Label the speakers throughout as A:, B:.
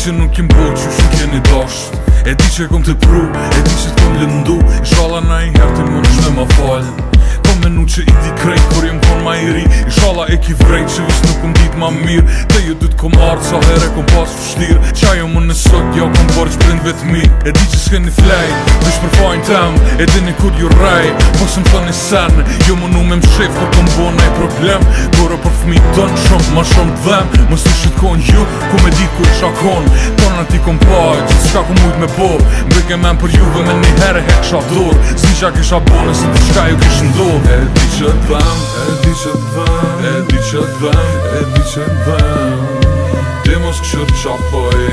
A: që nuk jem bo që shumë keni dosh E di që kom të pru, e di që t'kom lëndu I shala na i herë të më nëshme ma falë Po me nuk që i di krejt kur jem kon ma i ri Shkalla e ki vrejt që vis nuk um dit ma mirë Te ju dit kom ardë sa here kom pas fështirë Qa jo më sot, jo kom borë që prind vet mi E di që s'ke një flejt, dush për fajnë tem E di një kur ju rej, po se më thë sen Jo më nu me më shqef, ko po kom bo nej problem Kore për fmi të shumë, ma shumë të dhem Më së shqit kon ju, ku me di ku i shakon Në t'i kom pa Gjithë s'ka ku mujt me bo Mbrike men për juve me një herë e kësha dor Si qa kësha bo nëse t'i shka ju kësh ndo E di që t'vam, e di që t'vam E di që t'vam, e di që t'vam E di mos kësher qa poj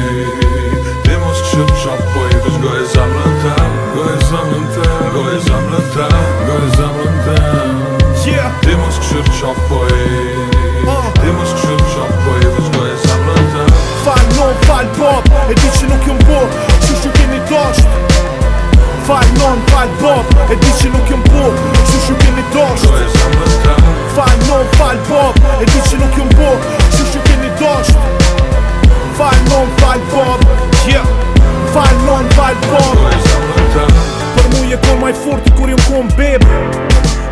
A: Ti mos kësher qa poj Vëq go e zamrën tam Go e zamrën tam Go e zamrën tam Go e zamrën tam Ti mos kësher qa poj Ti mos kësher qa poj
B: fal pop E di që nuk jëm bo, që shu keni dosht Fal non, fal bot E di që nuk jëm bo, që shu keni dosht kur jëm kon bib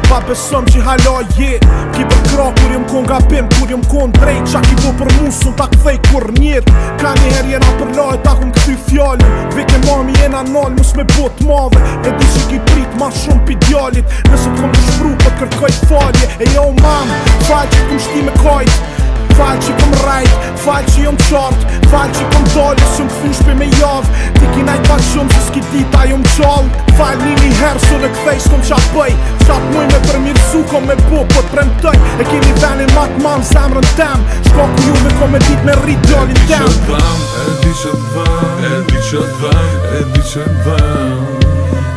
B: Pa besëm që hala jet Ki për kra kur jëm kon gapim Kur jëm kon drejt Qa ki bo për mu sun ta kthej kur njet Ka një her jena për lajt Ta kun këty fjallin Vite mami jena nal Mus me bot madhe E di që ki prit ma shumë pi djallit Nëse kom të shpru për po kërkoj falje E jo mamë Fajt që të mështi me kajt Fajt që kërkoj Falë që jëmë qartë, falë që këmë dollë Shëmë të fushë për me javë Ti kina i pa shumë që s'ki ti ta jëmë qallë Falë një një herë së dhe këthej s'kom qa bëj Qatë të muj me përmirë, mirë su kom me bu Po të premë e kini venin matë manë zemrën tem Shko ku ju me kom e dit me rritë dollin tem
A: E di që të e di që të e di që të e di që të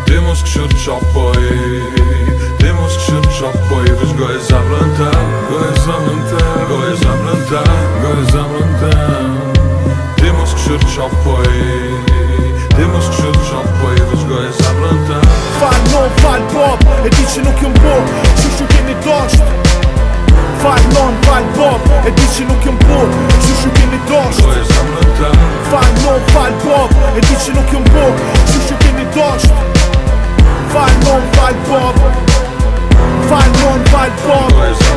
A: vëm mos këshër qa pëj, dhe mos këshër qa pëj, vë
B: E di që nuk jëmë po, që shu kemi dosht Fajt non, fajt bob E di që nuk po, që shu kemi dosht po Fajt non, fajt bob E di që nuk jëmë po, që shu kemi dosht Fajt non, fajt bob Fajt non, fajt bob Fajt non, fajt bob